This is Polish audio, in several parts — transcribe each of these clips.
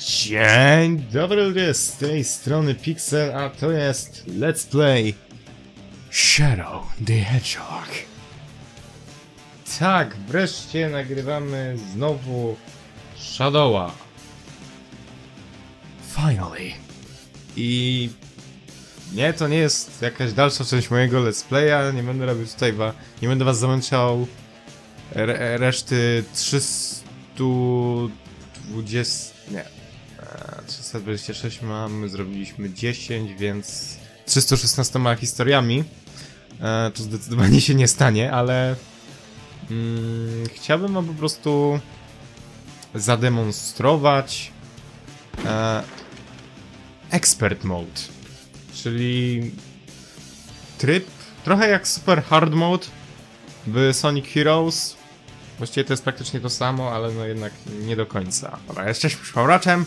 Dzień dobry ludzie, z tej strony Pixel, a to jest Let's Play Shadow the Hedgehog. Tak, wreszcie nagrywamy znowu Shadowa. Finally. I nie, to nie jest jakaś dalsza część mojego Let's Playa, nie będę robił tutaj, wa- nie będę was zamęczał re reszty 320... nie. E, 326 mamy, zrobiliśmy 10, więc 316 historiami. E, to zdecydowanie się nie stanie, ale mm, chciałbym po prostu zademonstrować e, expert mode, czyli tryb trochę jak super hard mode w Sonic Heroes. Właściwie to jest praktycznie to samo, ale no jednak nie do końca. Dobra, jesteśmy już powrotem.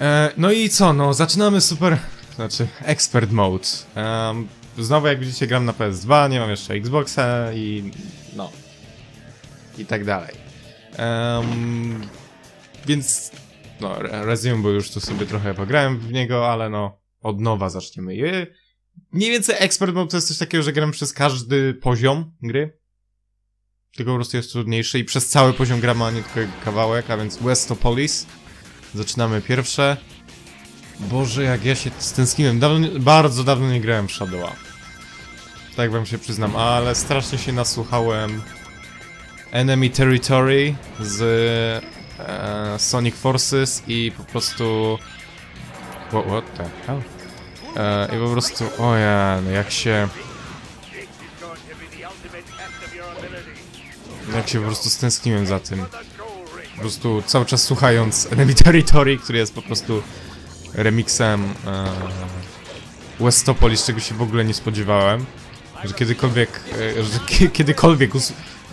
E, no i co, no zaczynamy super, znaczy expert mode. Em, znowu jak widzicie gram na PS2, nie mam jeszcze Xboxa i no. I tak dalej. Em, więc no, Re- Resume, bo już tu sobie trochę pograłem w niego, ale no od nowa zaczniemy. I Mniej więcej expert mode to jest coś takiego, że gram przez każdy poziom gry. Tylko po prostu jest trudniejszy i przez cały poziom gramy, a nie tylko kawałek, a więc Westopolis. Zaczynamy pierwsze. Boże, jak ja się stęskniłem. Dawno, bardzo dawno nie grałem w Shadowa. Tak wam się przyznam, ale strasznie się nasłuchałem Enemy Territory z e, Sonic Forces i po prostu... What, what the hell? E, I po prostu, o ja, no jak się... Jak się po prostu stęskniłem za tym. Po prostu cały czas słuchając Enemy Territory, który jest po prostu remixem e, Westopolis, czego się w ogóle nie spodziewałem. Że kiedykolwiek, e, że ki- kiedykolwiek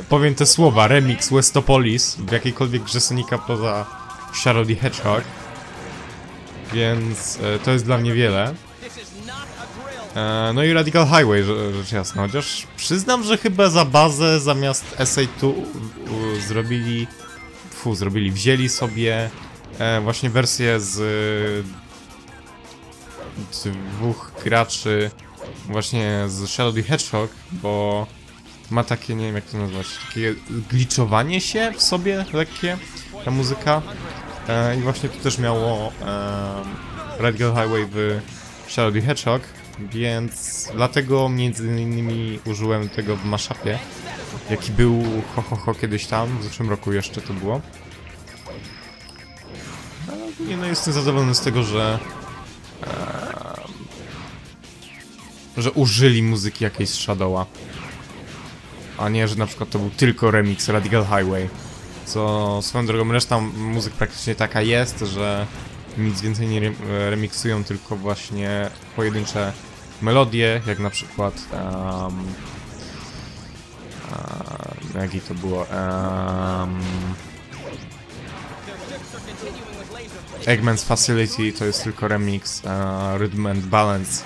powiem te słowa, remix Westopolis w jakiejkolwiek grze Sonika poza Shadow the Hedgehog. Więc e, to jest dla mnie wiele. E, no i Radical Highway, rze- rzecz jasna, chociaż przyznam, że chyba za bazę zamiast SA2 u, u, zrobili, fu, zrobili, wzięli sobie e, właśnie wersję z, dwóch graczy właśnie z Shadow the Hedgehog, bo ma takie, nie wiem jak to nazwać, takie gliczowanie się w sobie lekkie, ta muzyka. E, I właśnie to też miało e, Radical Highway w Shadow the Hedgehog, więc dlatego między innymi użyłem tego w mashupie, jaki był ho, ho, ho kiedyś tam, w zeszłym roku jeszcze to było. Ogólnie no jestem zadowolony z tego, że że użyli muzyki jakiejś z Shadowa. A nie, że na przykład to był tylko remix Radical Highway. Co swoją drogą reszta muzyk praktycznie taka jest, że nic więcej nie rem- remiksują, tylko właśnie pojedyncze melodie, jak na przykład um, um, jaki to było um, Eggman's Facility to jest tylko remix uh, Rhythm and Balance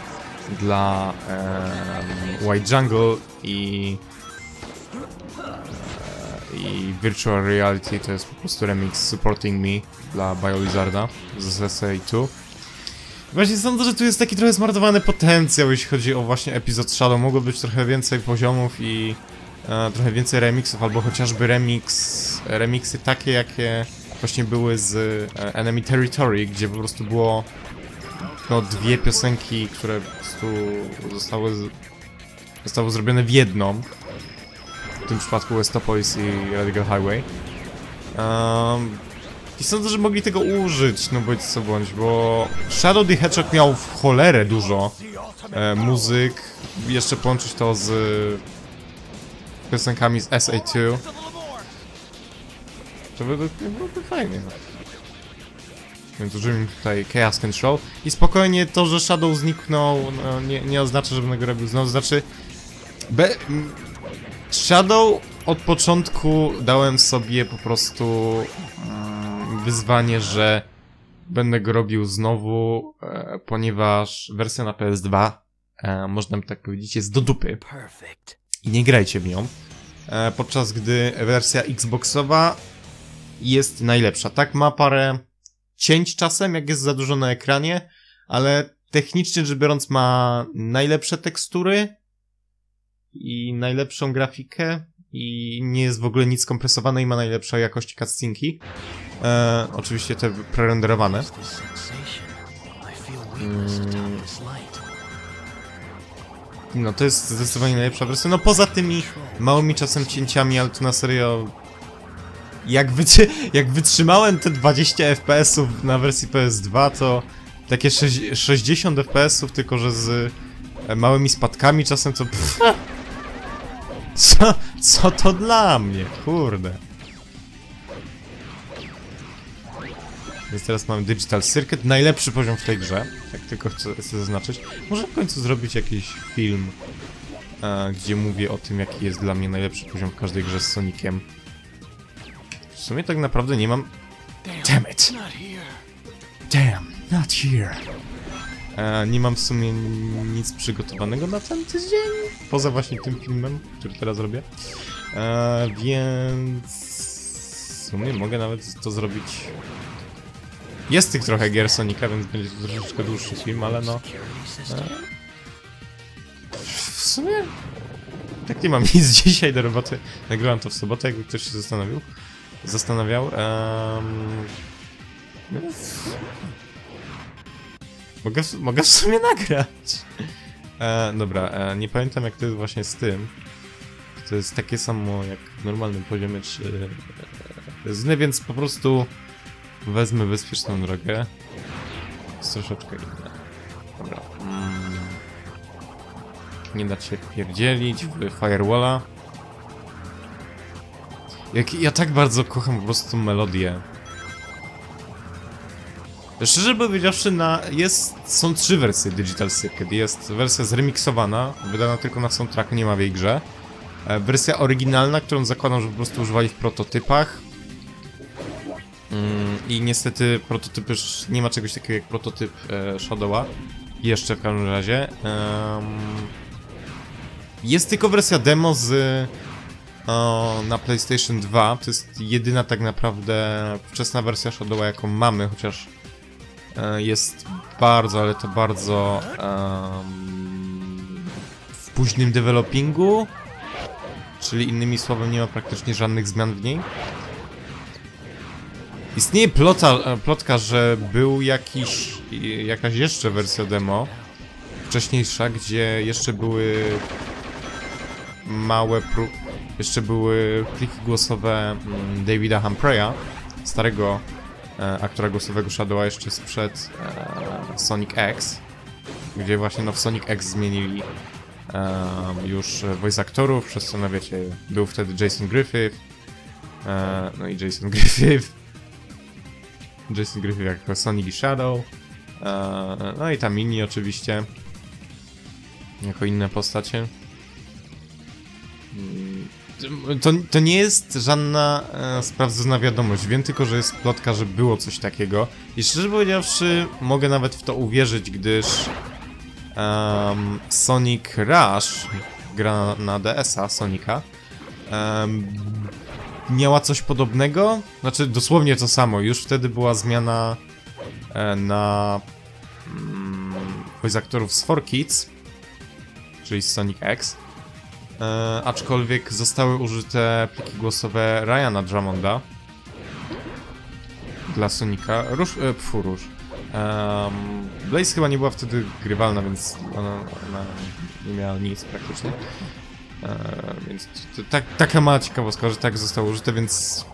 dla um, White Jungle i Virtual Reality to jest po prostu remix Supporting Me dla BioLizarda z SA2. Właśnie sądzę, że tu jest taki trochę zmarnowany potencjał, jeśli chodzi o właśnie epizod Shadow. Mogło być trochę więcej poziomów i e, trochę więcej remixów, albo chociażby remix, remixy takie, jakie właśnie były z e, Enemy Territory, gdzie po prostu było no, dwie piosenki, które po prostu zostały, zostały zrobione w jedną w tym przypadku Westopolis i Radical Highway. Um, I sądzę, że mogli tego użyć, no bądź co bądź, bo Shadow the Hedgehog miał w cholerę dużo e, muzyk, jeszcze połączyć to z piosenkami z SA2. To mnie byłoby fajnie. Więc użyjmy tutaj Chaos Control i spokojnie to, że Shadow zniknął, no, nie, nie oznacza, że będę go robił znowu, znaczy... Be, Shadow od początku dałem sobie po prostu mm, wyzwanie, że będę go robił znowu, e, ponieważ wersja na PS2, e, można by tak powiedzieć, jest do dupy i nie grajcie w nią. E, podczas gdy wersja Xboxowa jest najlepsza. Tak, ma parę cięć czasem, jak jest za dużo na ekranie, ale technicznie rzecz biorąc ma najlepsze tekstury i najlepszą grafikę i nie jest w ogóle nic kompresowane i ma najlepszą jakość cutscenki. E, oczywiście te prerenderowane. Mm. No to jest zdecydowanie najlepsza wersja. No poza tymi małymi czasem cięciami, ale to na serio... Jak, wytrzy jak wytrzymałem te 20 FPS-ów na wersji PS2, to takie 60 FPS-ów, tylko że z e, małymi spadkami czasem to... Pff, co, co to dla mnie? Kurde. Więc teraz mamy Digital Circuit, najlepszy poziom w tej grze, jak tylko chcę, chcę zaznaczyć. Może w końcu zrobić jakiś film, e, gdzie mówię o tym, jaki jest dla mnie najlepszy poziom w każdej grze z Soniciem. W sumie tak naprawdę nie mam... Damn it! Damn, not here. Nie mam w sumie nic przygotowanego na ten tydzień, poza właśnie tym filmem, który teraz robię. E, więc... W sumie mogę nawet to zrobić jest tych trochę gier Sonika, więc będzie to troszeczkę dłuższy film, ale no... E, w sumie... Tak nie mam nic dzisiaj do roboty. Nagrywam to w sobotę, jakby ktoś się zastanowił. Zastanawiał. Um... Mogę, mogę w sumie nagrać. E, dobra, e, nie pamiętam jak to jest właśnie z tym. To jest takie samo jak w normalnym poziomie 3 e, więc po prostu Wezmę bezpieczną drogę. Jest troszeczkę inna. Dobra. Mm. Nie da się pierdzielić w Firewalla. Jak, ja tak bardzo kocham po prostu melodię. Szczerze powiedziawszy, na, jest, są trzy wersje Digital Circuit. Jest wersja zremiksowana, wydana tylko na soundtracku, nie ma w jej grze. E, wersja oryginalna, którą zakładam, że po prostu używali w prototypach. Mm, I niestety prototypy, nie ma czegoś takiego jak prototyp e, Shadowa. Jeszcze w każdym razie. jest tylko wersja demo z na PlayStation 2. To jest jedyna tak naprawdę wczesna wersja Shadowa, jaką mamy, chociaż e, jest bardzo, ale to bardzo w późnym developingu. Czyli innymi słowy nie ma praktycznie żadnych zmian w niej. Istnieje plota, e, plotka, że był jakiś, jakaś jeszcze wersja demo wcześniejsza, gdzie jeszcze były małe prób, jeszcze były pliki głosowe mm, Davida Humphreya, starego e, aktora głosowego Shadowa jeszcze sprzed e, Sonic X, gdzie właśnie no w Sonic X zmienili e, już voice aktorów, przez co no wiecie, był wtedy Jason Griffith, e, no i Jason Griffith Jason Griffith jako Sonic i Shadow. E, no i tam inni oczywiście. Jako inne postacie. Mm, to, to nie jest żadna e, sprawdzona wiadomość. Wiem tylko, że jest plotka, że było coś takiego. I szczerze powiedziawszy, mogę nawet w to uwierzyć, gdyż um, Sonic Rush, gra na DS-a, Sonika, um, miała coś podobnego. Znaczy, dosłownie to samo. Już wtedy była zmiana e, na mm, voice aktorów z 4Kids, czyli z Sonic X. E, aczkolwiek zostały użyte pliki głosowe Ryana Drummonda dla Sonika. Róż, e, pfu, róż. Blaze chyba nie była wtedy grywalna, więc ona, ona nie miała nic praktycznie. E, więc to, to, tak, taka mała ciekawostka, że tak zostało użyte, więc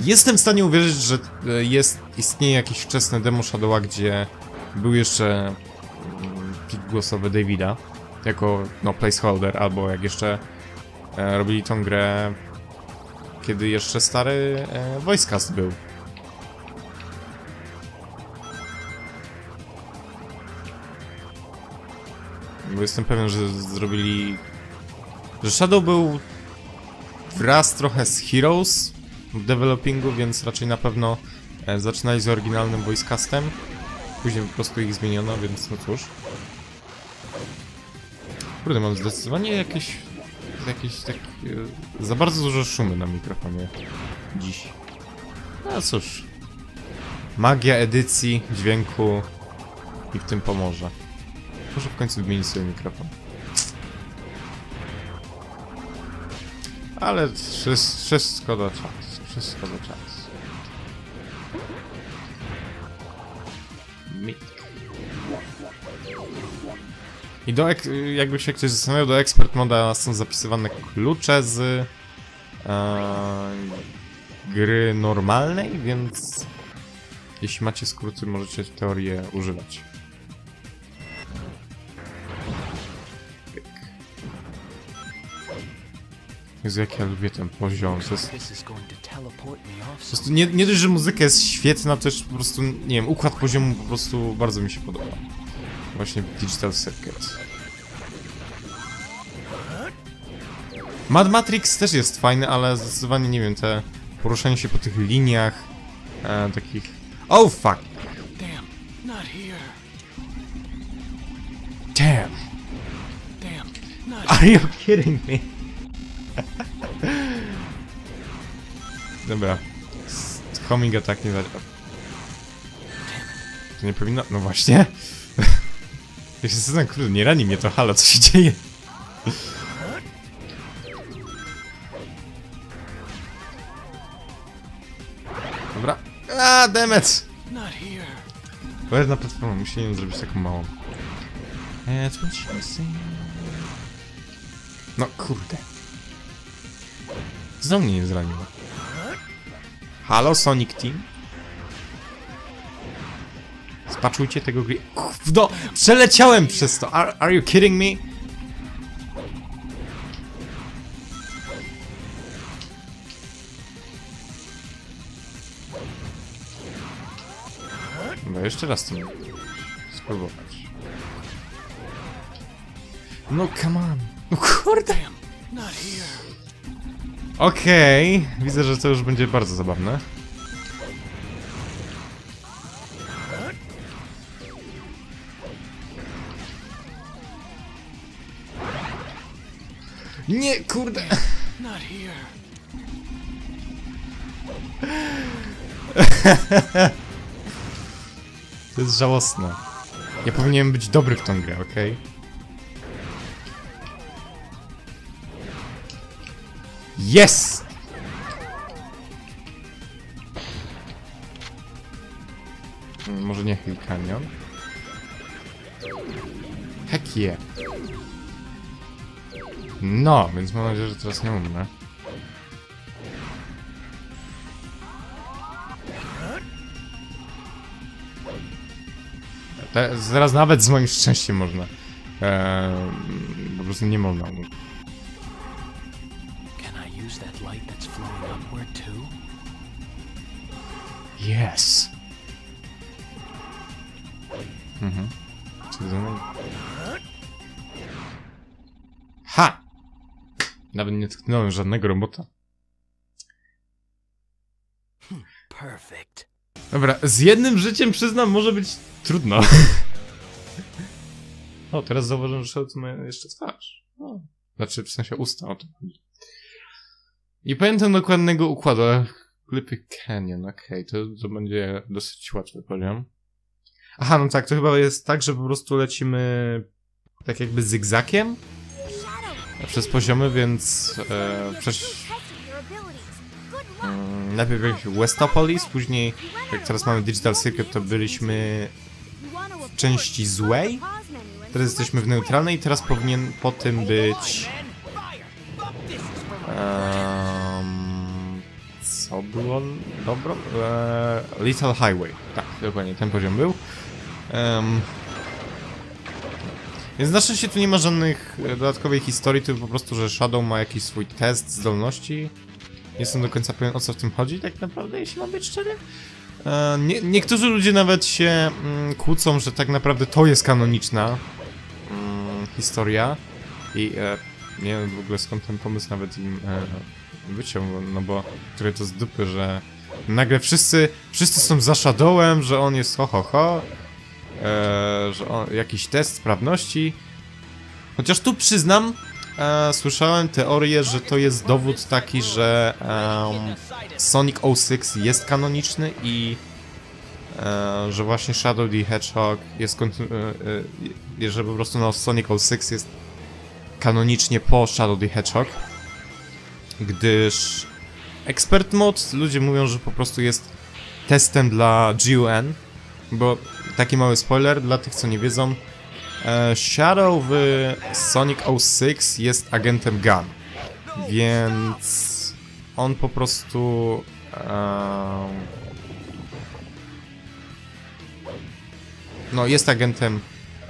jestem w stanie uwierzyć, że e, jest, istnieje jakiś wczesny demo Shadowa, gdzie był jeszcze mm, plik głosowy Davida jako no, placeholder, albo jak jeszcze e, robili tą grę, kiedy jeszcze stary e, voicecast był. Bo jestem pewien, że zrobili że Shadow był wraz trochę z Heroes w developingu, więc raczej na pewno e, zaczynali z oryginalnym voicecastem. Później po prostu ich zmieniono, więc no cóż. Kurde, mam zdecydowanie jakieś... jakieś tak... E, za bardzo dużo szumy na mikrofonie dziś. No cóż. magia edycji, dźwięku i w tym pomoże. Muszę w końcu wymienić sobie mikrofon. Ale wszystko do czasu. Wszystko do czasu. I do, jakby się ktoś zastanawiał, do Expert Moda są zapisywane klucze z e, gry normalnej, więc jeśli macie skróty, możecie je używać. Jezu, jak ja lubię ten poziom, to jest... Po prostu nie, nie dość, że muzyka jest świetna, to też po prostu, nie wiem, układ poziomu po prostu bardzo mi się podoba. Właśnie Digital Circuit. Mad Matrix też jest fajny, ale zdecydowanie, nie wiem, te poruszanie się po tych liniach, e, takich... Oh fuck! Damn, not here. Damn! Damn, not Are you kidding me? Dobra. Homing attack nie zadziała. To nie powinno... No właśnie. Ja się zastanawiam, kurde, nie rani mnie to, halo, co się dzieje? Dobra. A, demet! not here. Bo na platformę musieli zrobić taką małą. Said. No kurde. Znowu mnie nie zraniło. Halo Sonic Team? Spaczujcie tego gry... No! Przeleciałem przez to! Are, are you kidding me? No jeszcze raz to spróbować. No come on. No kurde. Okej, widzę, że to już będzie bardzo zabawne. Nie, kurde. To jest żałosne. Ja powinienem być dobry w tą grę, okej? Yes! Mm, Może nie Hill Canyon? Heck yeah. No, więc mam nadzieję, że teraz nie umrę. Te, zaraz nawet z moim szczęściem można. Eee, po prostu nie można. Can I nie tknąłem żadnego robota. Perfect. Dobra, z jednym życiem przyznam, może być trudno. o, teraz zauważyłem, że Sheldon ma jeszcze twarz. O. Znaczy, w sensie usta, o to chodzi. Nie pamiętam dokładnego układu, ale Clippy Canyon, okej, to, to będzie dosyć łatwy poziom. Aha, no tak, to chyba jest tak, że po prostu lecimy tak jakby zygzakiem przez poziomy, więc e, przez, mm, najpierw byliśmy w Westopolis, później jak teraz mamy Digital Circuit, to byliśmy w części złej. Teraz jesteśmy w neutralnej i teraz powinien po tym być... Um, co było dobro? Eee, Little Highway. Tak, dokładnie, ten poziom był. Um, więc na szczęście tu nie ma żadnych e, dodatkowej historii, tylko po prostu, że Shadow ma jakiś swój test zdolności. Nie jestem do końca pewien o co w tym chodzi, tak naprawdę, jeśli mam być szczery. E, nie, niektórzy ludzie nawet się mm, kłócą, że tak naprawdę to jest kanoniczna mm, historia i e, nie wiem w ogóle skąd ten pomysł nawet im wyciął, no bo które to z dupy, że nagle wszyscy, wszyscy są za Shadowem, że on jest ho ho ho, e, że on, jakiś test sprawności. Chociaż tu przyznam, e, słyszałem teorię, że to jest dowód taki, że em, Sonic 06 jest kanoniczny i e, że właśnie Shadow the Hedgehog jest, e, e, że po prostu no, Sonic 06 jest kanonicznie po Shadow the Hedgehog, gdyż Expert Mode ludzie mówią, że po prostu jest testem dla GUN, bo taki mały spoiler dla tych, co nie wiedzą, e, Shadow w Sonic 06 jest agentem GUN, więc on po prostu no jest agentem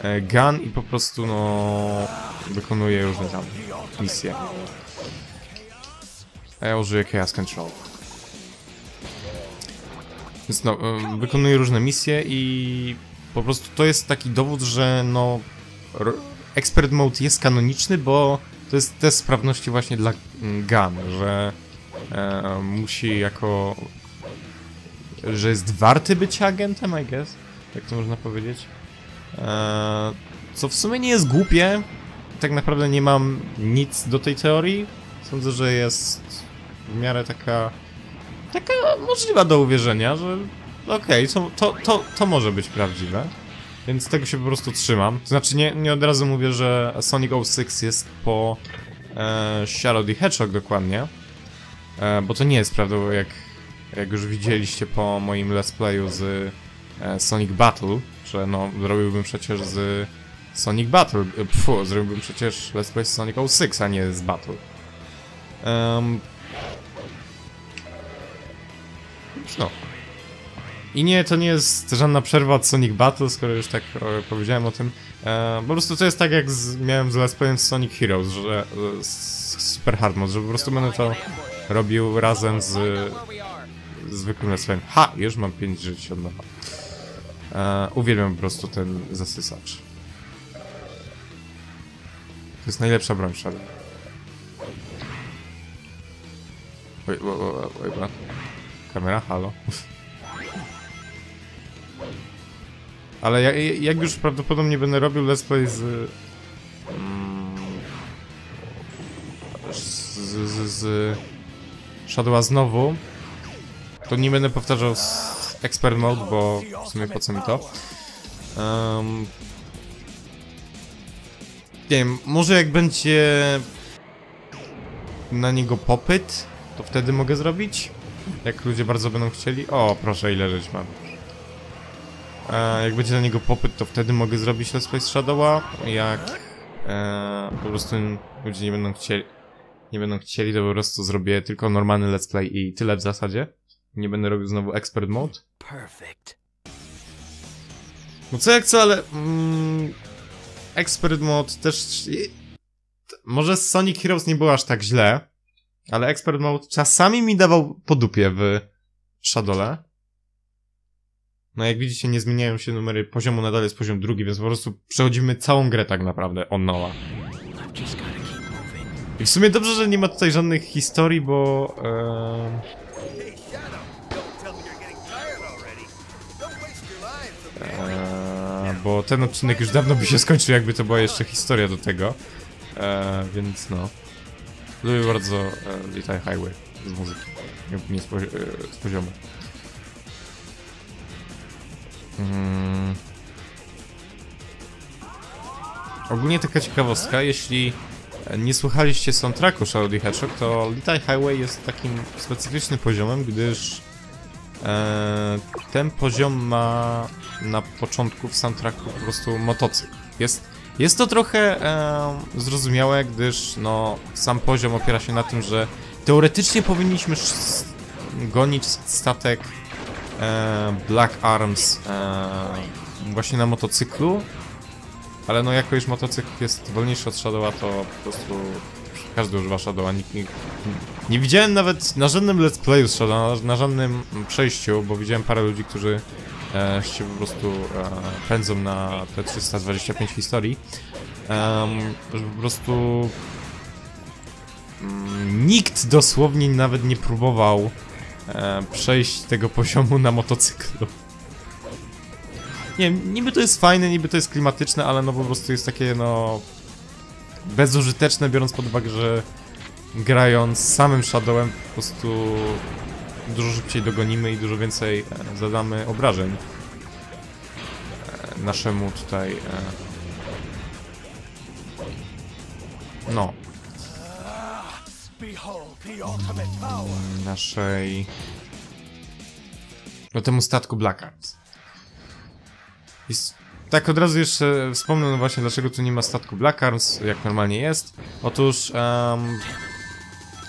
e, GUN i po prostu no wykonuje różne tam misje. Ja użyję Chaos Control. Więc no, em, wykonuje różne misje i po prostu to jest taki dowód, że no Expert Mode jest kanoniczny, bo to jest test sprawności właśnie dla mm, GUN, że e, musi jako... że jest warty być agentem, I guess? Jak to można powiedzieć? E, co w sumie nie jest głupie. Tak naprawdę nie mam nic do tej teorii. Sądzę, że jest w miarę taka... taka możliwa do uwierzenia, że okej, to, to, to, to może być prawdziwe. Więc tego się po prostu trzymam. Znaczy, nie, nie od razu mówię, że Sonic 06 jest po e, Shadow the Hedgehog dokładnie. E, bo to nie jest prawdą, jak, jak już widzieliście po moim let's playu z e, Sonic Battle, że no, zrobiłbym przecież z Sonic Battle, e, pfu, zrobiłbym przecież let's play z Sonic 06, a nie z Battle. Um, no. I nie, to nie jest żadna przerwa od Sonic Battle, skoro już tak e, powiedziałem o tym. E, po prostu to jest tak jak z, miałem z Let's Playem Sonic Heroes, że e, Super Hard Mode, że po prostu będę to robił razem z zwykłym Let's Playem. Ha! Już mam 5 żyć od nowa. E, uwielbiam po prostu ten zasysacz. To jest najlepsza broń Shadow. Oj, oj, oj, oj, oj, Kamera, halo. Ale ja, jak już prawdopodobnie będę robił let's play z... mm, Z, z, z Shadowa znowu, to nie będę powtarzał z Expert Mode, bo w sumie po co mi to. Um, nie wiem, może jak będzie na niego popyt, to wtedy mogę zrobić. Jak ludzie bardzo będą chcieli. O, proszę, ile rzeczy mam. E, jak będzie na niego popyt, to wtedy mogę zrobić Let's Play z Shadowa. Jak e, po prostu ludzie nie będą chcieli, nie będą chcieli, to po prostu zrobię tylko normalny Let's Play i tyle w zasadzie. Nie będę robił znowu Expert Mode. Perfect. No co jak co, ale mm, Expert Mode też... Może Sonic Heroes nie było aż tak źle, ale Expert Mode czasami mi dawał po dupie w Shadowle. No jak widzicie, nie zmieniają się numery poziomu, nadal jest poziom drugi, więc po prostu przechodzimy całą grę tak naprawdę on nowa. I w sumie dobrze, że nie ma tutaj żadnych historii, bo... Eee, bo ten odcinek już dawno by się skończył, jakby to była jeszcze historia do tego. Eee, więc no. Lubię bardzo e, Little Highway z muzyki, nie- nie z, pozi- e, z poziomu. Mm. Ogólnie taka ciekawostka, jeśli nie słuchaliście soundtracku Shadow the Hedgehog, to Little Highway jest takim specyficznym poziomem, gdyż e, ten poziom ma na początku w soundtracku po prostu motocykl. Jest, jest to trochę e, zrozumiałe, gdyż no, sam poziom opiera się na tym, że teoretycznie powinniśmy gonić statek e, Black Arms e, właśnie na motocyklu, ale no jako już motocykl jest wolniejszy od Shadowa, to po prostu każdy używa Shadowa. Nikt, nikt, nie widziałem nawet na żadnym let's playu z Shadowa, na, na żadnym przejściu, bo widziałem parę ludzi, którzy e, się po prostu e, pędzą na te 325 historii. Po prostu mm, nikt dosłownie nawet nie próbował e, przejść tego poziomu na motocyklu. Nie niby to jest fajne, niby to jest klimatyczne, ale no po prostu jest takie no bezużyteczne, biorąc pod uwagę, że grając samym Shadowem po prostu dużo szybciej dogonimy i dużo więcej e, zadamy obrażeń. naszemu tutaj... E, no, naszej... No temu statku Black s- tak od razu jeszcze wspomnę no właśnie dlaczego tu nie ma statku Black Arms, jak normalnie jest. Otóż em,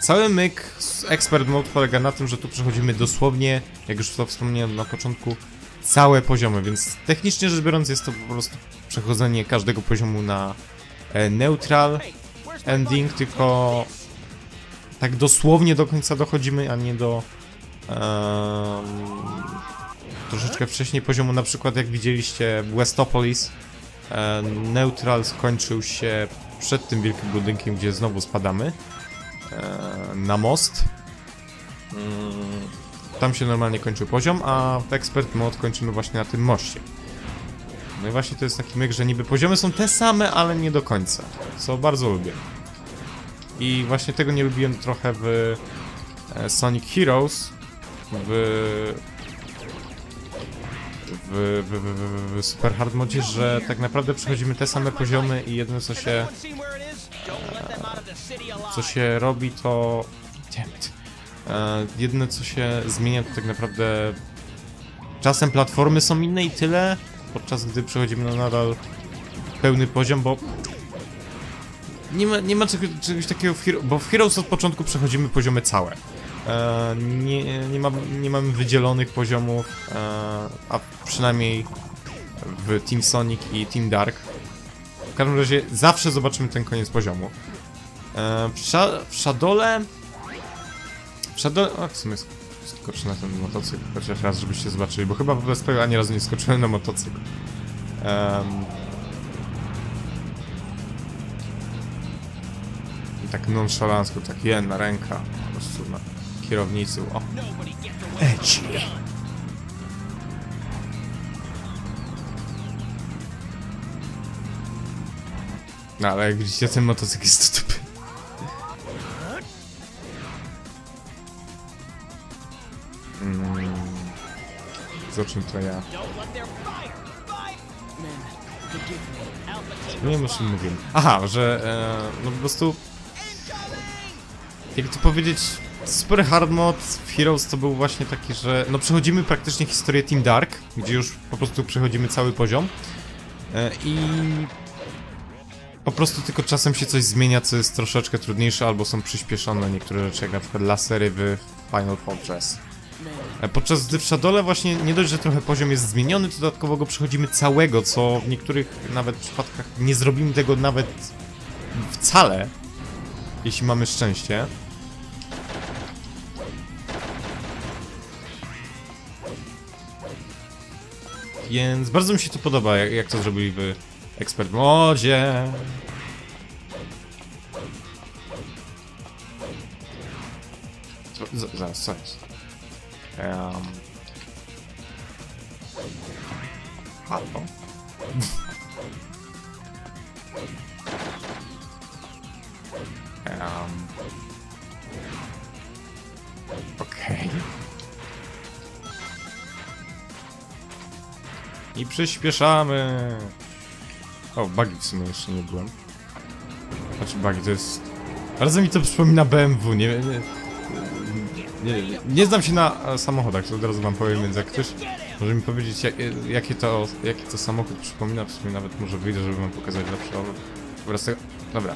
cały myk z Expert Mode polega na tym, że tu przechodzimy dosłownie, jak już to wspomniałem na początku, całe poziomy, więc technicznie rzecz biorąc jest to po prostu przechodzenie każdego poziomu na e, neutral ending, tylko tak dosłownie do końca dochodzimy, a nie do troszeczkę wcześniej poziomu, na przykład jak widzieliście w Westopolis e, Neutral skończył się przed tym wielkim budynkiem, gdzie znowu spadamy na most. Mm, Tam się normalnie kończył poziom, a w Expert Mode kończymy właśnie na tym moście. No i właśnie to jest taki myk, że niby poziomy są te same, ale nie do końca, co bardzo lubię. I właśnie tego nie lubiłem trochę w e, Sonic Heroes, w w, w, w, w, w Super Hard Modzie, że tak naprawdę przechodzimy te same poziomy i jedyne co się co się robi to Damn it. E, jedyne co się zmienia to tak naprawdę czasem platformy są inne i tyle, podczas gdy przechodzimy na nadal pełny poziom, bo nie ma, nie ma czego, czegoś takiego w bo w Heroes od początku przechodzimy poziomy całe. E, nie, nie, ma, nie mamy wydzielonych poziomów, e, a przynajmniej w Team Sonic i Team Dark. W każdym razie zawsze zobaczymy ten koniec poziomu. E, w, Sha w Shadole... W Shadole... A, w sumie sk- skoczę na ten motocykl chociaż raz, żebyście zobaczyli, bo chyba w Playu ani razu nie skoczyłem na motocykl. Em, I tak nonszalancko, tak jedna ręka po prostu na kierownicy. O. Edgy. No ale jak widzicie ten motocykl jest to tupy. Z o czym to ja? Nie wiem o czym mówię. Aha, że e, no po prostu jak to powiedzieć, Super Hard Mode w Heroes to był właśnie taki, że no przechodzimy praktycznie historię Team Dark, gdzie już po prostu przechodzimy cały poziom e, i po prostu tylko czasem się coś zmienia, co jest troszeczkę trudniejsze, albo są przyspieszone niektóre rzeczy, jak na przykład lasery w Final Fortress. E, Podczas gdy w Shadole właśnie nie dość, że trochę poziom jest zmieniony, to dodatkowo go przechodzimy całego, co w niektórych nawet przypadkach nie zrobimy tego nawet wcale, jeśli mamy szczęście. Więc bardzo mi się to podoba, jak, jak to zrobili w Expert Modzie. Z, zaraz, co jest? Um... Halo? um... Okej. I przyspieszamy. O, bugi w sumie jeszcze nie byłem. Znaczy bugi to jest... Bardzo mi to przypomina BMW, nie, nie, nie, nie znam się na e, samochodach, to od razu wam powiem, więc jak ktoś może mi powiedzieć, jak, jakie to, jaki to samochód przypomina, w sumie nawet może wyjdę, żeby wam pokazać lepszy obraz. Wraz. Dobra.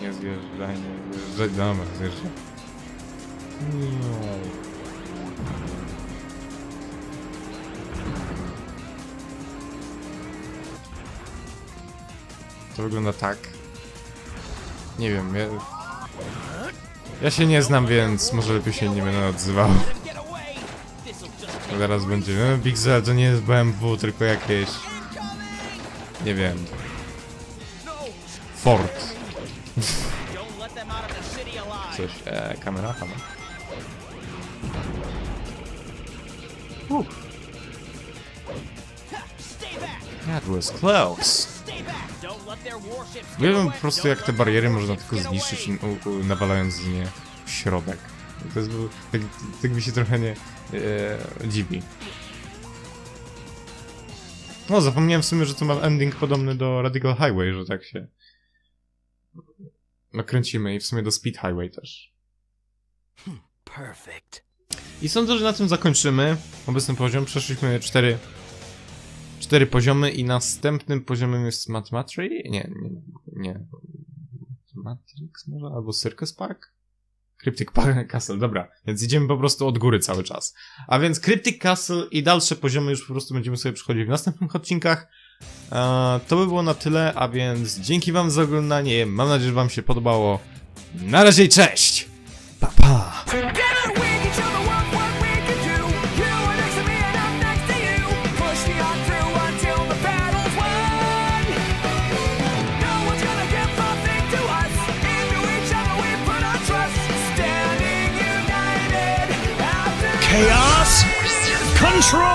Nie zjeżdżaj, nie zjeżdżaj, dobra, zjeżdżaj. Nie. To wygląda tak. Nie wiem, ja... Ja się nie znam, więc może lepiej się nie będę odzywał. Zaraz będzie, Big Z to nie jest BMW, tylko jakieś... Nie wiem. Ford. Coś, e, kamera, kamera. That was close. Wiem po prostu jak te bariery można tylko zniszczyć nawalając z nie w środek. To jest, tak, tak mi się trochę nie e, dziwi. No, zapomniałem w sumie, że to ma ending podobny do Radical Highway, że tak się... No, kręcimy i w sumie do Speed Highway też. Perfect. I sądzę, że na tym zakończymy obecny poziom. Przeszliśmy cztery, cztery poziomy i następnym poziomem jest Mathmatry? Nie, nie, nie. Matrix może? Albo Circus Park? Cryptic Park Castle, dobra. Więc idziemy po prostu od góry cały czas. A więc Cryptic Castle i dalsze poziomy już po prostu będziemy sobie przychodzić w następnych odcinkach. Eee, to by było na tyle, a więc dzięki wam za oglądanie. Mam nadzieję, że wam się podobało. Na razie cześć! Pa, pa! country.